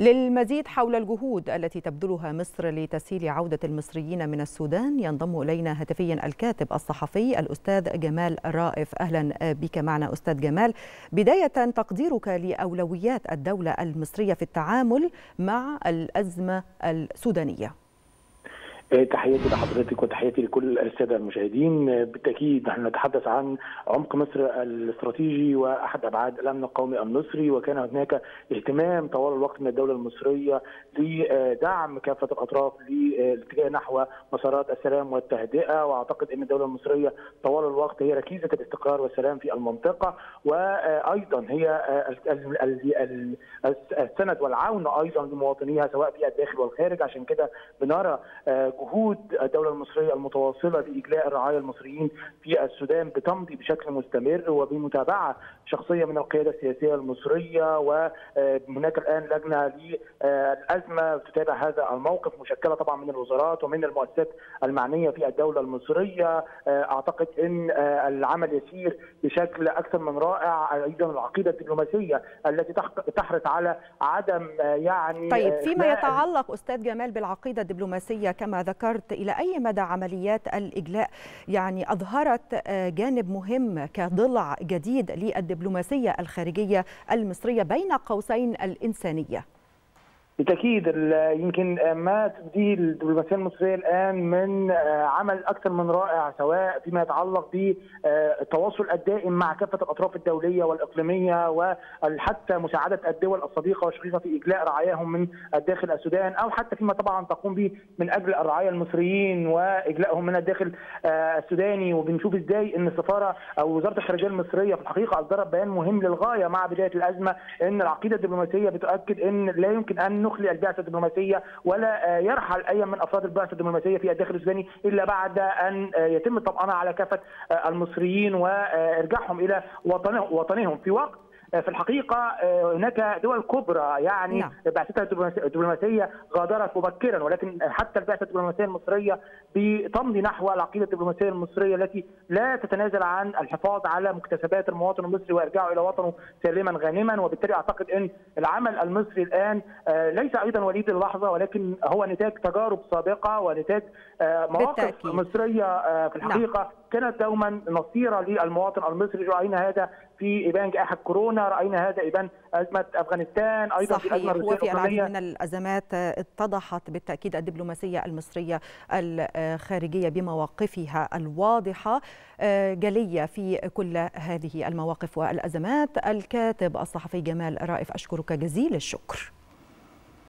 للمزيد حول الجهود التي تبذلها مصر لتسهيل عودة المصريين من السودان ينضم إلينا هاتفيا الكاتب الصحفي الأستاذ جمال رائف. أهلا بك معنا أستاذ جمال. بداية تقديرك لأولويات الدولة المصرية في التعامل مع الأزمة السودانية. تحياتي لحضرتك وتحياتي لكل السادة المشاهدين. بالتأكيد نحن نتحدث عن عمق مصر الاستراتيجي وأحد أبعاد الأمن القومي المصري وكان هناك اهتمام طوال الوقت من الدولة المصرية لدعم كافة الأطراف للاتجاه نحو مسارات السلام والتهدئة. وأعتقد إن الدولة المصرية طوال الوقت هي ركيزة الاستقرار والسلام في المنطقة. وأيضا هي السند والعون أيضا لمواطنيها سواء في الداخل والخارج. عشان كده بنرى جهود الدولة المصرية المتواصلة لإجلاء الرعايا المصريين في السودان بتمضي بشكل مستمر وبمتابعة شخصية من القيادة السياسية المصرية وهناك الآن لجنة للأزمة تتابع هذا الموقف مشكلة طبعا من الوزارات ومن المؤسسات المعنية في الدولة المصرية. أعتقد أن العمل يسير بشكل أكثر من رائع. أيضا العقيدة الدبلوماسية التي تحرص على عدم يعني طيب فيما يتعلق أستاذ جمال بالعقيدة الدبلوماسية كما ذكرت إلى أي مدى عمليات الإجلاء؟ يعني أظهرت جانب مهم كضلع جديد للدبلوماسية الخارجية المصرية بين قوسين الإنسانية. بالتأكيد يمكن ما تبديه الدبلوماسية المصرية الآن من عمل أكثر من رائع سواء فيما يتعلق بالتواصل الدائم مع كافة الأطراف الدولية والإقليمية وحتى مساعدة الدول الصديقة والشقيقه في إجلاء رعاياهم من الداخل السودان أو حتى فيما طبعا تقوم به من أجل الرعايا المصريين واجلائهم من الداخل السوداني. وبنشوف إزاي إن السفارة أو وزارة الخارجية المصرية في الحقيقة أصدرت بيان مهم للغاية مع بداية الأزمة إن العقيدة الدبلوماسية بتؤكد إن لا يمكن أن نخلي البعثة الدبلوماسية ولا يرحل أي من أفراد البعثة الدبلوماسية في الداخل السوداني إلا بعد أن يتم الطمانه على كافة المصريين وإرجاعهم إلى وطنهم في وقت في الحقيقة هناك دول كبرى يعني نعم. بعثتها الدبلوماسيه غادرت مبكرا ولكن حتى البعثه الدبلوماسية المصرية بتمضي نحو العقيدة الدبلوماسية المصرية التي لا تتنازل عن الحفاظ على مكتسبات المواطن المصري وارجاعه إلى وطنه سالما غانما وبالتالي أعتقد إن العمل المصري الآن ليس أيضا وليد اللحظة ولكن هو نتاج تجارب سابقة ونتاج مواقف بالتأكيد. مصرية في الحقيقة نعم. كانت دوما نصيرة للمواطن المصري رأينا هذا في إبان جائحة كورونا رأينا هذا إبان أزمة أفغانستان أيضا صحيح. في الازمه وفي العديد من الأزمات اتضحت بالتأكيد الدبلوماسية المصرية الخارجية بمواقفها الواضحة جلية في كل هذه المواقف والأزمات. الكاتب الصحفي جمال رائف أشكرك جزيل الشكر.